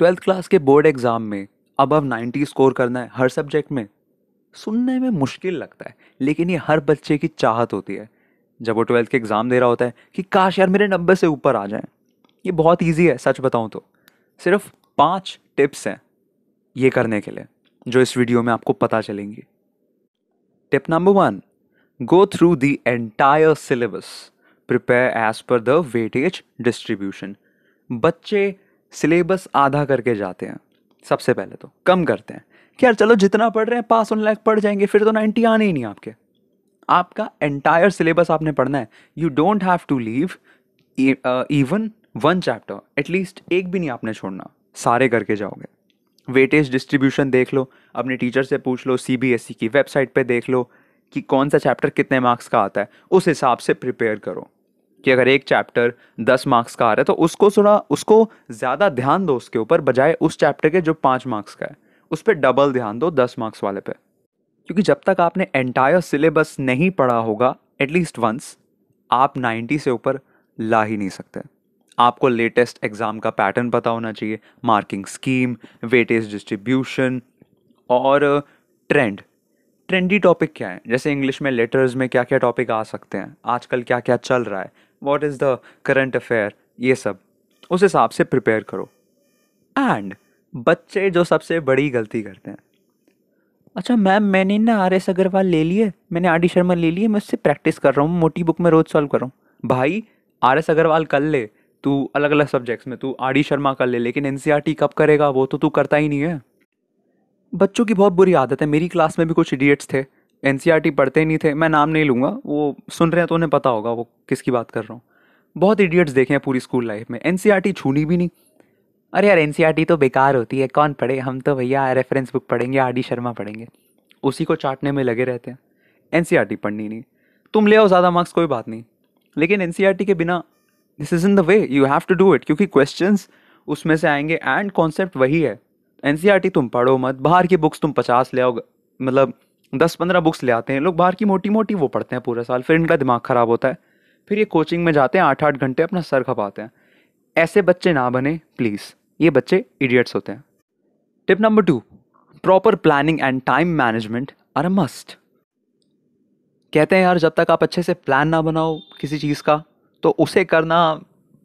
Twelfth class के board exam में above 90 score करना है हर सब्जेक्ट में। सुनने में मुश्किल लगता है, लेकिन ये हर बच्चे की चाहत होती है। जब वो ट्वेल्थ के एग्ज़ाम दे रहा होता है कि, काश यार मेरे नब्बे से ऊपर आ जाएँ। ये बहुत ईजी है, सच बताऊँ तो। सिर्फ़ पाँच टिप्स हैं ये करने के लिए, जो इस वीडियो में आपको पता चलेंगी। Tip number one go through the entire syllabus prepare as per the weightage distribution बच्चे सिलेबस आधा करके जाते हैं, सबसे पहले तो। कम करते हैं। कि यार चलो जितना पढ़ रहे हैं, पास ऑन लाइक पढ़ जाएँगे, फिर तो नाइन्टी आने ही नहीं आपके। आपका एंटायर सिलेबस आपने पढ़ना है। You don't have to leave even one chapter at least एक भी नहीं आपने छोड़ना। सारे करके जाओगे। वेटेज डिस्ट्रीब्यूशन देख लो, अपने टीचर से पूछ लो सी e की वेबसाइट पे देख लो, कि कौन सा चैप्टर कितने मार्क्स का आता है। उस हिसाब से प्रिपेयर करो। कि अगर एक चैप्टर दस मार्क्स का आ रहा है तो उसको थोड़ा उसको ज़्यादा ध्यान दो उसके ऊपर, बजाय उस चैप्टर के जो पाँच मार्क्स का है। उस पर डबल ध्यान दो दस मार्क्स वाले पे। क्योंकि जब तक आपने एंटायर सिलेबस नहीं पढ़ा होगा एटलीस्ट वंस आप नाइन्टी से ऊपर ला ही नहीं सकते। आपको लेटेस्ट एग्ज़ाम का पैटर्न पता होना चाहिए मार्किंग स्कीम वेटेज डिस्ट्रीब्यूशन और ट्रेंड ट्रेंडी टॉपिक क्या है? जैसे इंग्लिश में लेटर्स में क्या क्या टॉपिक आ सकते हैं? आजकल क्या क्या चल रहा है? What is the current affair ये सब, उस हिसाब से प्रिपेयर करो। एंड बच्चे जो सबसे बड़ी गलती करते हैं। अच्छा मैम मैंने ना आर एस अग्रवाल ले लिए, मैंने आर डी शर्मा ले लिए, मैं उससे प्रैक्टिस कर रहा हूँ, मोटी बुक में रोज़ सॉल्व कर रहा हूँ। भाई आर एस अग्रवाल कर ले, तू अलग अलग सब्जेक्ट्स में, तू आर डी शर्मा कर ले, लेकिन एन सी आर टी कब करेगा, वो तो तू करता ही नहीं है। बच्चों की बहुत बुरी आदत है, मेरी क्लास में भी कुछ इडियट्स थे। एन e पढ़ते नहीं थे, मैं नाम नहीं लूँगा, वो सुन रहे हैं तो उन्हें पता होगा वो किसकी बात कर रहा हूँ। बहुत इडियट्स देखे हैं पूरी स्कूल लाइफ में एनसीआरटी छूनी भी नहीं। अरे यार एन तो बेकार होती है, कौन पढ़े? हम तो भैया रेफरेंस बुक पढ़ेंगे, आर डी शर्मा पढ़ेंगे। उसी को चाटने में लगे रहते हैं। एन पढ़नी नहीं। तुम ले आओ ज़्यादा मार्क्स कोई बात नहीं। लेकिन एन के बिना this is in the way you have to do it क्योंकि क्वेश्चन उसमें से आएँगे एंड कॉन्सेप्ट वही है। एन e तुम पढ़ो मत, बाहर की बुक्स तुम पचास ले आओ मतलब दस पंद्रह बुक्स ले आते हैं। लोग बाहर की मोटी मोटी वो पढ़ते हैं पूरा साल, फिर इनका दिमाग ख़राब होता है। फिर ये कोचिंग में जाते हैं आठ आठ घंटे अपना सर खपाते हैं। ऐसे बच्चे ना बने प्लीज़ ये बच्चे इडियट्स होते हैं। Tip number two proper planning and time management are a must कहते हैं, यार, जब तक आप अच्छे से प्लान ना बनाओ किसी चीज़ का तो उसे करना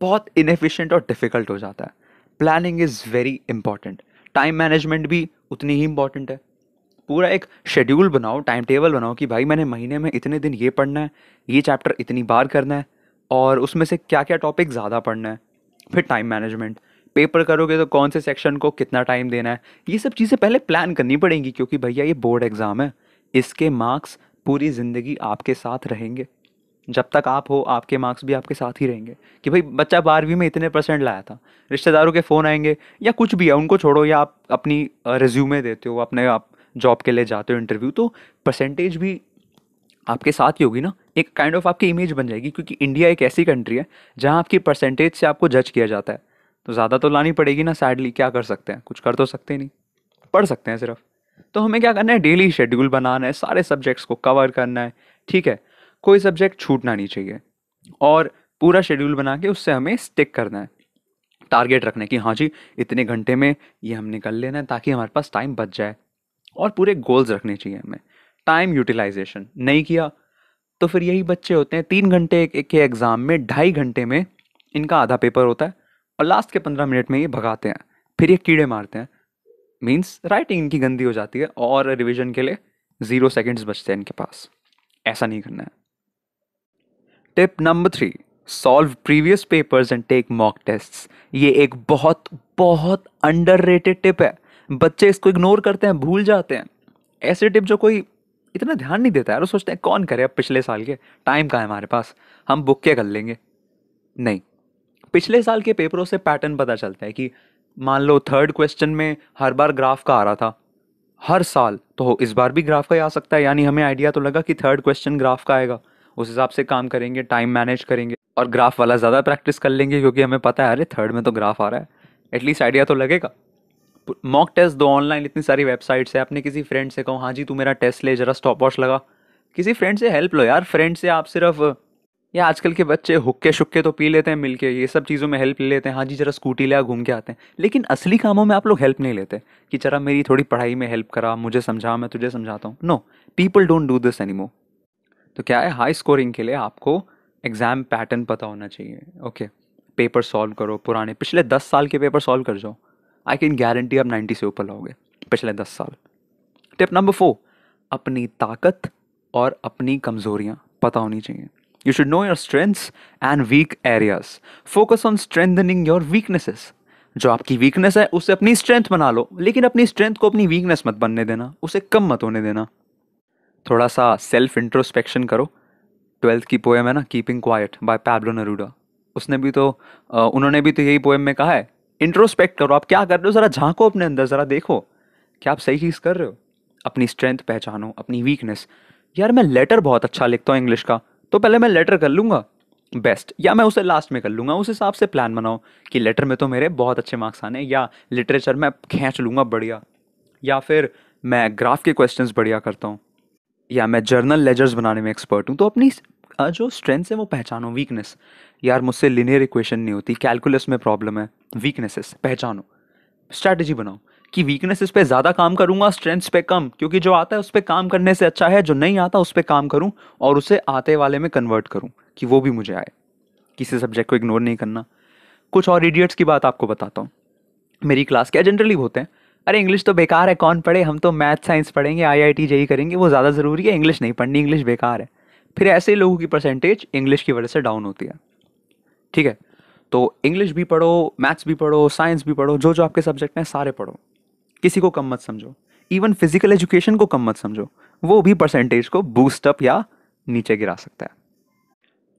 बहुत इनफिशेंट और डिफ़िकल्ट हो जाता है। Planning is very important time management भी उतनी ही इंपॉर्टेंट है। पूरा एक शेड्यूल बनाओ टाइम टेबल बनाओ कि भाई मैंने महीने में इतने दिन ये पढ़ना है, ये चैप्टर इतनी बार करना है और उसमें से क्या क्या टॉपिक ज़्यादा पढ़ना है। फिर टाइम मैनेजमेंट पेपर करोगे तो कौन से सेक्शन को कितना टाइम देना है, ये सब चीज़ें पहले प्लान करनी पड़ेंगी क्योंकि भैया ये बोर्ड एग्ज़ाम है, इसके मार्क्स पूरी ज़िंदगी आपके साथ रहेंगे। जब तक आप हो, आपके मार्क्स भी आपके साथ ही रहेंगे कि भाई बच्चा बारहवीं में इतने परसेंट लाया था, रिश्तेदारों के फ़ोन आएँगे या कुछ भी है, उनको छोड़ो या आप अपनी रिज्यूमे देते हो, अपने आप जॉब के लिए जाते हो इंटरव्यू तो परसेंटेज भी आपके साथ ही होगी ना? एक काइंड ऑफ़ आपकी इमेज बन जाएगी, क्योंकि इंडिया एक ऐसी कंट्री है जहाँ आपकी परसेंटेज से आपको जज किया जाता है। तो ज़्यादा तो लानी पड़ेगी ना सैडली क्या कर सकते हैं? कुछ कर तो सकते नहीं। पढ़ सकते हैं सिर्फ़। तो हमें क्या करना है? डेली शेड्यूल बनाना है, सारे सब्जेक्ट्स को कवर करना है, ठीक है? कोई सब्जेक्ट छूटना नहीं चाहिए। और पूरा शेड्यूल बना के उससे हमें स्टिक करना है। टारगेट रखना है कि हाँ जी, इतने घंटे में ये हम निकल लेना है, ताकि हमारे पास टाइम बच जाए। और पूरे गोल्स रखने चाहिए हमें। टाइम यूटिलाइजेशन नहीं किया तो फिर यही बच्चे होते हैं, तीन घंटे के एग्ज़ाम में, ढाई घंटे में इनका आधा पेपर होता है और लास्ट के पंद्रह मिनट में ये भगाते हैं, फिर ये कीड़े मारते हैं। मीन्स राइटिंग इनकी गंदी हो जाती है और रिविजन के लिए ज़ीरो सेकेंड्स बचते हैं इनके पास। ऐसा नहीं करना है। Tip number three solve previous papers and take mock test ये एक बहुत बहुत अंडर टिप है। बच्चे इसको इग्नोर करते हैं, भूल जाते हैं। ऐसे टिप जो कोई इतना ध्यान नहीं देता है वो सोचते हैं, कौन करे अब पिछले साल के? टाइम का है हमारे पास? हम बुक के कर लेंगे? नहीं। पिछले साल के पेपरों से पैटर्न पता चलता है कि मान लो थर्ड क्वेश्चन में हर बार ग्राफ का आ रहा था। हर साल तो इस बार भी ग्राफ का ही आ सकता है। यानी हमें आइडिया तो लगा कि थर्ड क्वेश्चन ग्राफ का आएगा। उस हिसाब से काम करेंगे टाइम मैनेज करेंगे और ग्राफ वाला ज़्यादा प्रैक्टिस कर लेंगे क्योंकि हमें पता है, अरे थर्ड में तो ग्राफ आ रहा है। एटलीस्ट आइडिया तो लगेगा। मॉक टेस्ट दो ऑनलाइन इतनी सारी वेबसाइट्स है, अपने किसी फ्रेंड से कहो हाँ जी, तू मेरा टेस्ट ले, जरा स्टॉप वॉच लगा। किसी फ्रेंड से हेल्प लो यार फ्रेंड से आप सिर्फ़, या आजकल के बच्चे हुक्के शुक्के तो पी लेते हैं मिलके, ये सब चीज़ों में हेल्प ले लेते हैं हाँ जी, जरा स्कूटी ले घूम के आते हैं। लेकिन असली कामों में आप लोग हेल्प नहीं लेते, कि जरा मेरी थोड़ी पढ़ाई में हेल्प करा, मुझे समझा, मैं तुझे समझाता हूँ। No people don't do this any तो क्या है हाई स्कोरिंग के लिए आपको एग्ज़ाम पैटर्न पता होना चाहिए ओके पेपर सॉल्व करो, पुराने, पिछले दस साल के पेपर सॉल्व कर जाओ। आई कैन गारंटी आप नाइन्टी से ऊपर लाओगे पिछले दस साल। टिप नंबर फोर अपनी ताकत और अपनी कमज़ोरियाँ पता होनी चाहिए। You should know your strengths and weak areas focus on strengthening your weaknesses जो आपकी वीकनेस है उसे अपनी स्ट्रेंथ बना लो, लेकिन अपनी स्ट्रेंथ को अपनी वीकनेस मत बनने देना, उसे कम मत होने देना। थोड़ा सा सेल्फ इंट्रोस्पेक्शन करो। ट्वेल्थ की पोएम है ना keeping quiet by Pablo Neruda उसने भी तो उन्होंने भी तो यही पोएम में कहा है इंट्रोस्पेक्ट करो। आप क्या कर रहे हो? ज़रा झांको अपने अंदर, ज़रा देखो। क्या आप सही चीज़ कर रहे हो? अपनी स्ट्रेंथ पहचानो, अपनी वीकनेस यार, मैं लेटर बहुत अच्छा लिखता हूँ इंग्लिश का तो पहले मैं लेटर कर लूँगा। बेस्ट या मैं उसे लास्ट में कर लूँगा, उस हिसाब से प्लान बनाओ कि लेटर में तो मेरे बहुत अच्छे मार्क्स आने या लिटरेचर में खींच लूँगा बढ़िया। या फिर मैं ग्राफ के क्वेश्चंस बढ़िया करता हूँ। या मैं जर्नल लेजर्स बनाने में एक्सपर्ट हूँ तो अपनी जो स्ट्रेंथ है वो पहचानो वीकनेस यार, मुझसे लिनियर इक्वेशन नहीं होती कैलकुलस में प्रॉब्लम है। वीकनेसेस पहचानो। स्ट्रैटेजी बनाओ कि वीकनेसेस पे ज़्यादा काम करूँगा स्ट्रेंथ्स पे कम, क्योंकि जो आता है उस पर काम करने से अच्छा है, जो नहीं आता उस पर काम करूँ और उसे आते वाले में कन्वर्ट करूँ कि वो भी मुझे आए। किसी सब्जेक्ट को इग्नोर नहीं करना। कुछ और इडियट्स की बात आपको बताता हूँ। मेरी क्लास क्या जनरली होते हैं? अरे इंग्लिश तो बेकार है, कौन पढ़े? हम तो मैथ साइंस पढ़ेंगे आई आई टी जेई करेंगे, वो ज़्यादा ज़रूरी है इंग्लिश नहीं, पढ़नी इंग्लिश बेकार है। फिर ऐसे लोगों की परसेंटेज इंग्लिश की वजह से डाउन होती है। ठीक है? तो इंग्लिश भी पढ़ो मैथ्स भी पढ़ो साइंस भी पढ़ो, जो जो आपके सब्जेक्ट हैं, सारे पढ़ो। किसी को कम मत समझो। इवन फ़िज़िकल एजुकेशन को कम मत समझो। वो भी परसेंटेज को बूस्ट अप या नीचे गिरा सकता है।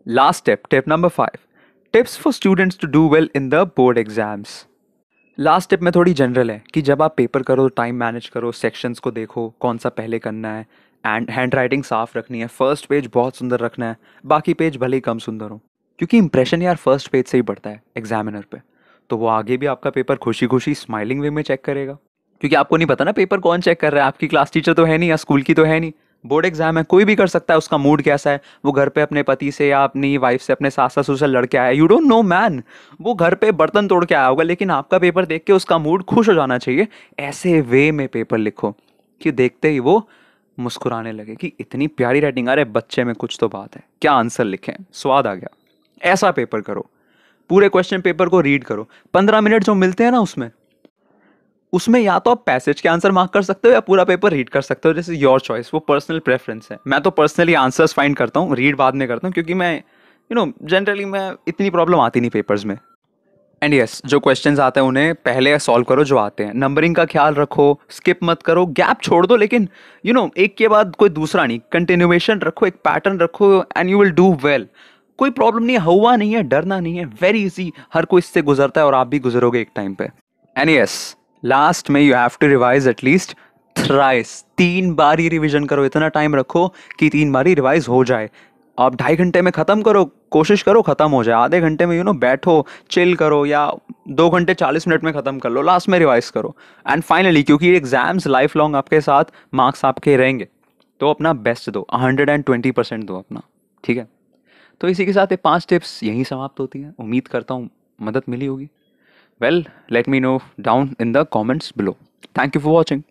Last step tip number five tips for students to do well in the board exams last tip में थोड़ी जनरल है कि जब आप पेपर करो टाइम मैनेज करो सेक्शंस को देखो, कौन सा पहले करना है एंड हैंड राइटिंग साफ़ रखनी है फ़र्स्ट पेज बहुत सुंदर रखना है, बाकी पेज भले ही कम सुंदर हो। क्योंकि इंप्रेशन यार फ़र्स्ट पेज से ही पड़ता है एग्जामिनर पे। तो वो आगे भी आपका पेपर खुशी खुशी स्माइलिंग वे में चेक करेगा। क्योंकि आपको नहीं पता ना पेपर कौन चेक कर रहा है, आपकी क्लास टीचर तो है नहीं या स्कूल की तो है नहीं। बोर्ड एग्ज़ाम है, कोई भी कर सकता है, उसका मूड कैसा है, वो घर पे अपने पति से या अपनी वाइफ से, अपने सास ससुर से लड़के आया यू डोंट नो मैन वो घर पे बर्तन तोड़ के आया होगा, लेकिन आपका पेपर देख के उसका मूड खुश हो जाना चाहिए। ऐसे वे में पेपर लिखो कि देखते ही वो मुस्कुराने लगे कि इतनी प्यारी राइटिंग अरे बच्चे में कुछ तो बात है। क्या आंसर लिखें? स्वाद आ गया। ऐसा पेपर करो। पूरे क्वेश्चन पेपर को रीड करो। पंद्रह मिनट जो मिलते हैं ना उसमें उसमें या तो आप पैसेज के आंसर मार्क कर सकते हो या पूरा पेपर रीड कर सकते हो जैसे योर चॉइस वो पर्सनल प्रेफरेंस है। मैं तो पर्सनली आंसर्स फाइंड करता हूँ रीड बाद में करता हूँ क्योंकि मैं यू नो जनरली मैं इतनी प्रॉब्लम आती नहीं पेपर्स में। एंड यस yes, जो क्वेश्चंस आते हैं उन्हें पहले सॉल्व करो जो आते हैं। नंबरिंग का ख्याल रखो स्किप मत करो गैप छोड़ दो लेकिन यू you नो know, एक के बाद कोई दूसरा नहीं। कंटिन्यूएशन रखो एक पैटर्न रखो and you will do well कोई प्रॉब्लम नहीं है, हुआ नहीं है, डरना नहीं है वेरी इजी हर कोई इससे गुजरता है और आप भी गुजरोगे एक टाइम पे। एंड यस लास्ट में you have to revise at least thrice तीन बार ही रिविजन करो, इतना टाइम रखो कि तीन बार ही रिवाइज हो जाए। आप ढाई घंटे में ख़त्म करो, कोशिश करो ख़त्म हो जाए। आधे घंटे में यू नो बैठो चिल करो या दो घंटे चालीस मिनट में ख़त्म कर लो लास्ट में रिवाइज करो। एंड फाइनली क्योंकि एग्ज़ाम्स लाइफ लॉन्ग आपके साथ मार्क्स आपके रहेंगे तो अपना बेस्ट दो हंड्रेड एंड ट्वेंटी परसेंट दो अपना, ठीक है? तो इसी के साथ ये पाँच टिप्स यहीं समाप्त होती हैं। उम्मीद करता हूँ मदद मिली होगी। Well let me know down in the comments below thank you for watching